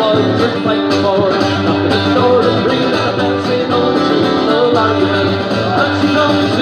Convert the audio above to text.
was just like before. Knock at the door and ring, and dancing on the argument. But she plays